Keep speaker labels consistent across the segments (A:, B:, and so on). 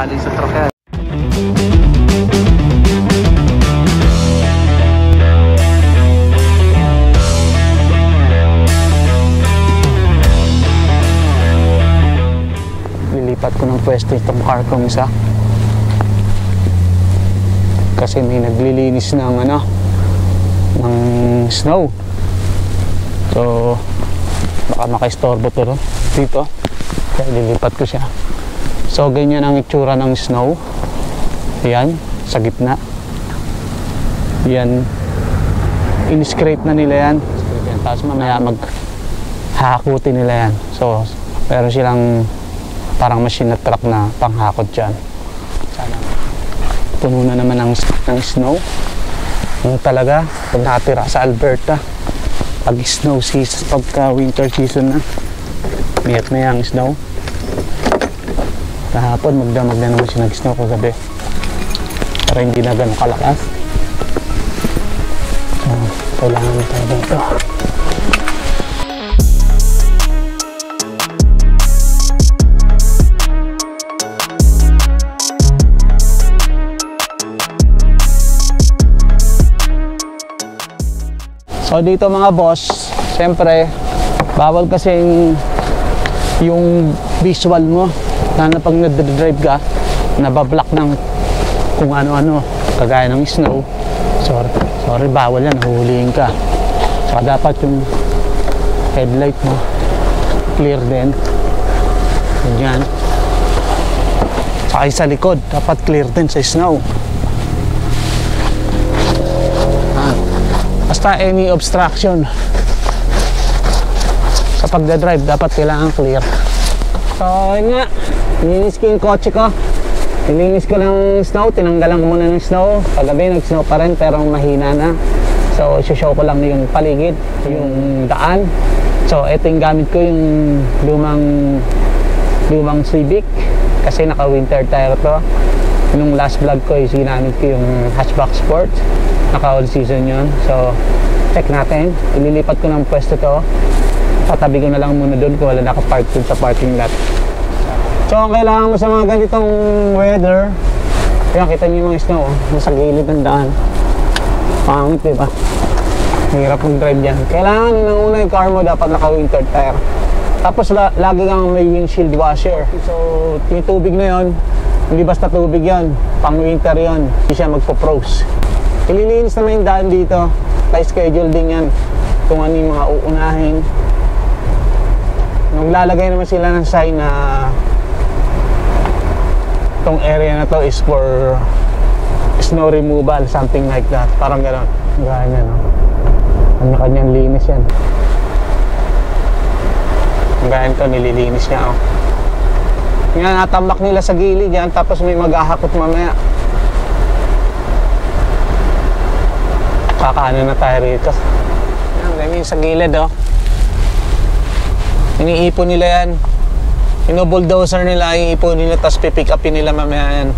A: nakatali sa yan. Lilipat ko ng pwesto itong car kong isa. Kasi may naglilinis ng ano, ng snow. So, baka makaistorbo to no? dito. Kaya lilipat ko siya. So, ganyan ang itsura ng snow. Yan, sa gitna. Yan. In-scrape na nila yan. Tapos mamaya mag hakutin nila yan. So, meron silang parang machine na truck na panghakot dyan. Sana puno na naman ng, ng snow. Yung talaga, pag nakatira sa Alberta, pag snow season, pagka winter season na, miyat na yung snow. Kahapon, magdamag na naman siya nag-snow kagabi. Pero hindi na ganun kalakas. So, kailangan tayo dito. So dito mga boss, siyempre bawal kasing yung visual mo na pag nag-drive ka nabablock ng kung ano-ano kagaya ng snow. Sorry, sorry bawal yan nahuhulihin ka. Saka dapat yung headlight mo clear din. Ganyan saka sa likod dapat clear din sa snow. Ah, basta any obstruction. Sa pagdadrive dapat kailangan clear so yun nga. Nilinis ko yung kotse ko. Nilinis ko ng snow. Tinanggalan ko muna ng snow. Kagabi nag snow pa rin pero mahina na. So show ko lang yung paligid yung daan. So ito yung gamit ko yung lumang lumang Civic. Kasi naka winter tire to. Nung last vlog ko ginamit ko yung hatchback sport. Naka all season yun. So check natin. Ililipat ko ng pwesto to tatabi ko na lang muna doon kung wala nakapark dun sa parking lot. So ang kailangan mo sa mga ganitong weather kaya kita niyo yung mga snow oh, nasa gilid ng daan. Pangit diba? Hirap mag drive yan kailangan ng una yung car mo dapat naka winter tire. Tapos la lagi kang may windshield washer. So yung tubig na yon hindi basta tubig yon pang winter yon hindi siya magpo-froze ililinis naman yung daan dito. By schedule din yan. Kung ano yung mga uunahin naglalagay naman sila ng sign na tong area na to is for snow removal something like that. Parang gano'n. Ganyan no? Kanya-kanyang linis yan. Ganyan to nililinis niya oh. Nga natambak nila sa gilid yan tapos may maghahakot mamaya. Kakaano na tayo rito? Yan ganyan sa gilid oh iniipon nila yan. Ino-bulldozer nila iipon nila tapos pipick upin nila mamaya yan.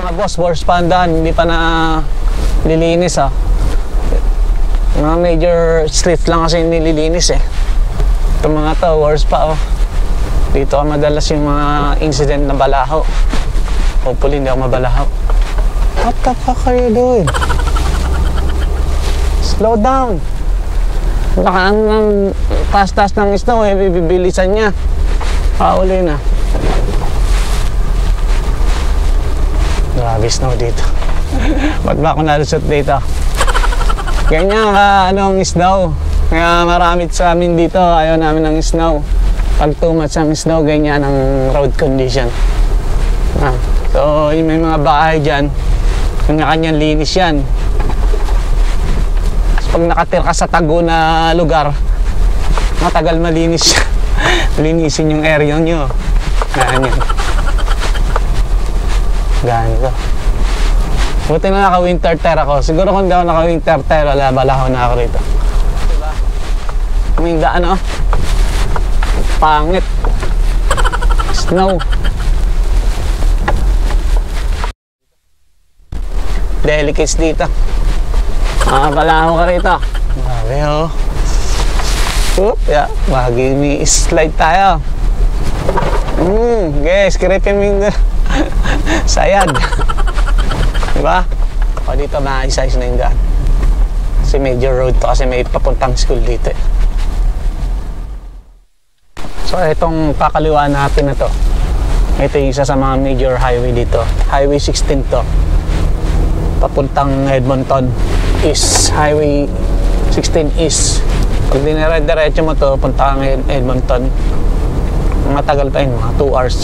A: Mga boss worst panda hindi pa na lilinis ah. Mga major streets lang kasi nililinis eh. Itong mga to worst pa oh. Dito ka madalas yung mga incident na balaho. Hopefully hindi ako mabalaho. What the fuck are you doing slow down. Baka ang, ang taas-taas ng snow eh bibilisan niya. Pauli na. Grabe snow dito. Ba't ba ako nalusot dito? Ganyan ka ano ang snow? Kaya marami sa amin dito ayaw namin ng snow. Pag too much ang snow ganyan ang road condition. Ah, so yung may mga bahay dyan. Kanya-kanyang linis yan pag nakatira ka sa tago na lugar matagal malinis. Linisin yung area nyo. Ganyan ganito buti na naka winter tire ako siguro kung hindi ako naka winter tire wala balahaw na ako rito. Diba may daan oh pangit. Snow. Delicates dito Ah, balaho ka rito. Grabe oh. Oop, yeah. Bahagi may slide tayo. Hmm, guys, kiripin mo yung sayad. diba? O dito maayos-ayos na yung daan. Kasi major road to kasi may papuntang school dito eh. So itong kakaliwa natin na to. Ito yung isa sa mga major highway dito. Highway 16 to. Papuntang Edmonton is Highway 16 East. Pag dinire-diretso mo to, punta kang Ed- Edmonton. Matagal pa yun, mga 2 hours.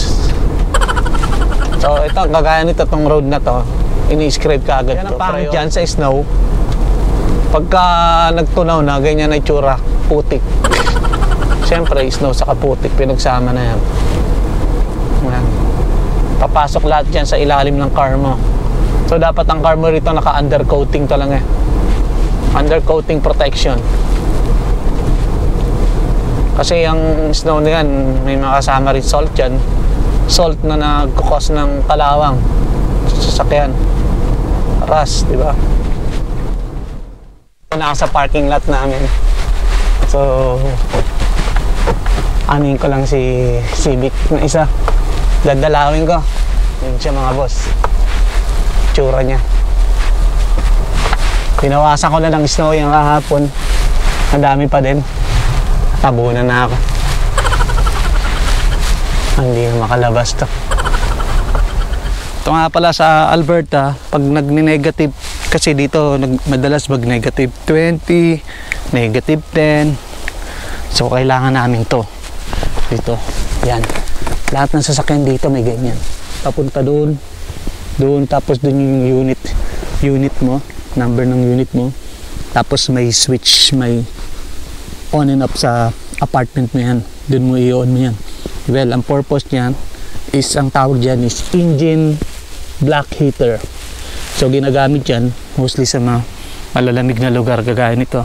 A: So ito, kagaya nito tong road na to, ini-scrape ka agad to. Parang dyan sa snow, pagka nagtunaw na, ganyan na itsura, putik. Siyempre, snow sa kaputik, pinagsama na yan. Yan. Papasok lahat dyan sa ilalim ng car mo. So, dapat ang car mo rito naka-undercoating talaga. eh. Undercoating protection. Kasi ang snow na yan, may makasama rin salt yan. Salt na nagkukos ng kalawang sa sasakyan. Rust, di ba? Naka sa parking lot namin. So, anin ko lang si Civic na isa. Dadalawin ko. Yun siya mga boss. Tsura niya. Pinawasan ko na ng snow yung kahapon. Ang dami pa din. Tabunan na ako. Hindi na makalabas to. Ito nga pala sa Alberta, pag nag-negative, kasi dito nag, madalas mag-negative 20, negative 10. So kailangan namin to. Dito. Yan. Lahat ng sasakyan dito may ganyan. Papunta doon. Doon tapos doon yung unit unit mo, number ng unit mo. Tapos may switch, may on and off sa apartment mo yan. Doon mo i-on mo yan. Well, ang purpose niyan is, ang tawag dyan is engine black heater. So, ginagamit yan mostly sa mga malalamig na lugar kagaya nito.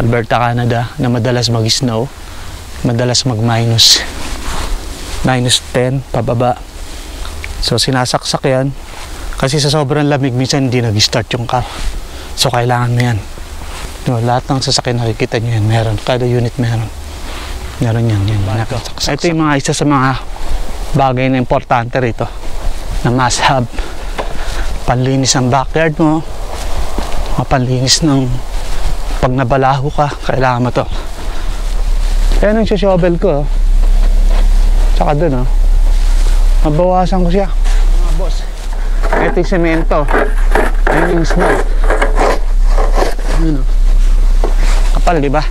A: Alberta, Canada, na madalas mag-snow, madalas mag-minus minus 10 pababa. So, sinasaksak yan. Kasi sa sobrang lamig, minsan hindi nag-start yung car. So, kailangan mo yan. No, lahat ng sasakyan nakikita nyo yan, meron. Kada unit meron. Meron yan, yan. Nakasaksak. Ito yung mga isa sa mga bagay na importante rito na must have. Panlinis ng backyard mo, mapanlinis ng pag nabalaho ka, kailangan mo to. Kaya nang shovel ko, oh. tsaka dun, oh. Mabawasan ko siya. Mga boss, ito yung semento. Ayun yung snow. Ayun, oh. Kapal, di ba?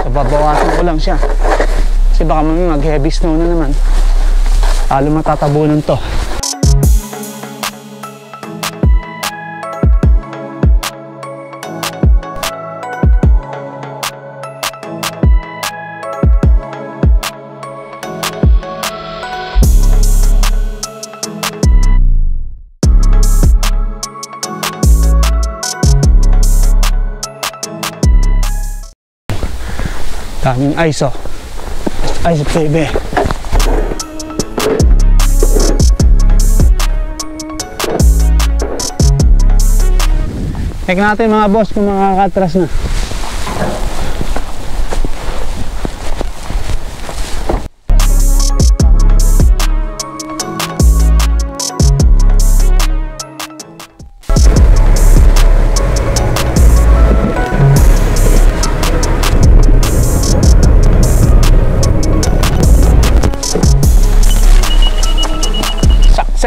A: So, babawasan ko lang siya. Kasi baka mamaya mag-heavy snow na naman. Lalo matatabunan to. Daming ice oh. Ice baby. Check natin mga boss kung makakatras na.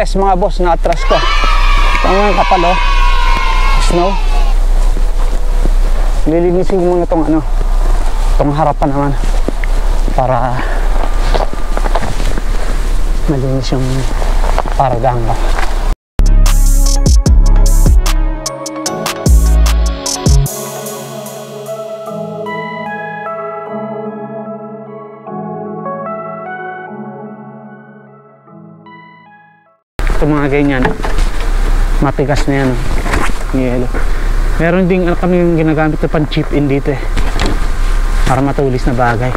A: Success mga boss, na-atras ko. Ito nga kapal oh. Snow. Lilinisin ko muna itong ano, itong harapan naman para malinis yung paragang ko. Matigas na yan. oh. Yelo. Meron ding ano, kami yung ginagamit na pan chip in dito eh. Para matulis na bagay.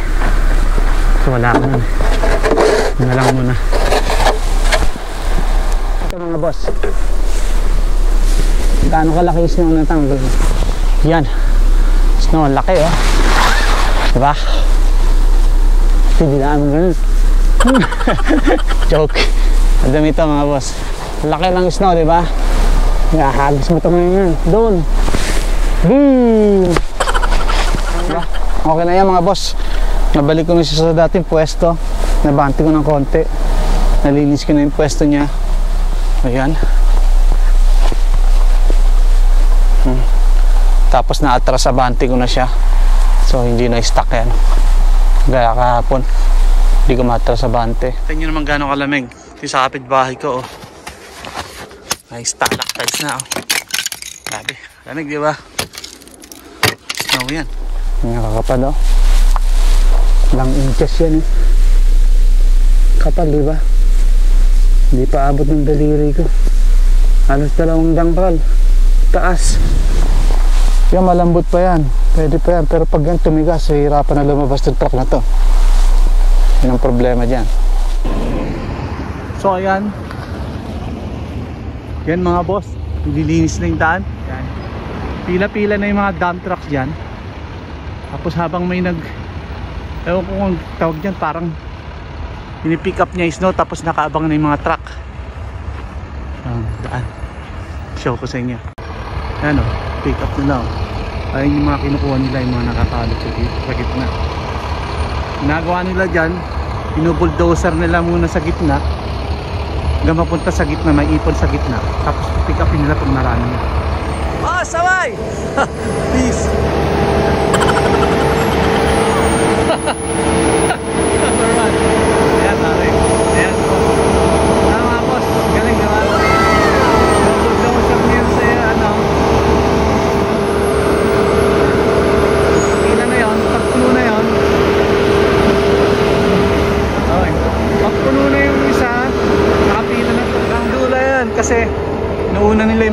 A: So wala ko nun. Yun na lang muna. Ito mga boss. Gaano kalaki yung snow na tanggol. Yan. Snow, ang laki oh. Diba? Hindi na mo ganun. Joke. Ang dami ito mga boss. Laki lang snow, di ba? Nakahagis mo ito ngayon. Doon. Boom! Diba? Okay na yan mga boss. Nabalik ko na siya sa dating pwesto. Nabanti ko ng konti. Nalinis ko na yung pwesto niya. Ayan. Hmm. Tapos na-atras sa banti ko na siya. So hindi na stuck yan. Gaya kahapon. Hindi ko matras sa bante. Tingnan naman gano'ng kalamig. Yung sa kapitbahay ko, oh. May stalactites na, oh. Grabe. Lamig, di ba? Snow yan. Yung kakapal, oh. Ilang inches yan, eh. Kapal, di ba? Hindi pa abot ng daliri ko. Halos dalawang dangkal. Taas. Yan, malambot pa yan. Pwede pa yan. Pero pag yan tumigas, hihirapan na lumabas ng truck na to. Yan ang problema dyan. So, ayan. Yan mga boss. Nililinis na yung daan. Yan. Pila-pila na yung mga dump trucks dyan. Tapos habang may nag... Ewan ko kung tawag dyan, parang pinipick up niya yung snow tapos nakaabang na yung mga truck. Ang daan. Show ko sa inyo. Yan o. Pick up nila o. Ayun yung mga kinukuha nila yung mga nakakalot sa gitna. Ginagawa nila dyan, pinubulldozer nila muna sa gitna hanggang mapunta sa gitna, may ipon sa gitna. Tapos pick upin nila pag marami. Oh, saway! Peace! Number one. Ayan, pare. Ayan. Ano mga boss? Galing naman. Pinubulldozer niya sa ano, Ilan na yun? Pagpuno na yun. Okay. Pagpuno na yung isa, nakapila na. Hanggang dulo yan kasi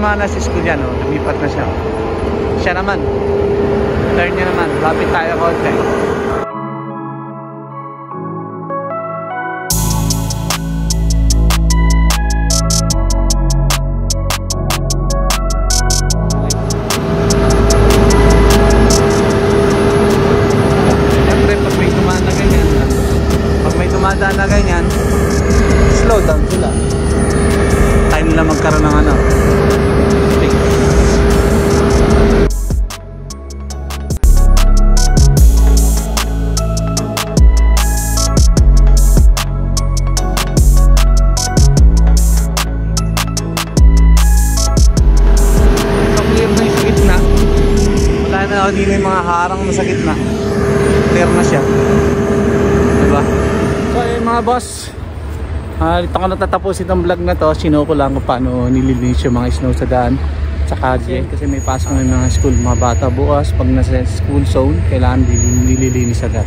A: yung mga nasa school yan. Oh. Lumipat na siya. Siya naman. Turn niya naman. Lapit tayo konti. Na dumadaan na ganyan, slow down sila. Time nila magkaroon ng ano. Mga boss. Ah, dito ko natatapusin itong vlog na to. Sino ko lang kung paano nililinis yung mga snow sa daan. Tsaka din kasi may pasok ng mga school, mga bata bukas. Pag nasa school zone, kailangan nilil- nililinis agad.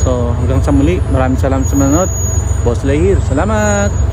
A: So hanggang sa muli, maraming salamat sa manonood. Boss Lahir, salamat!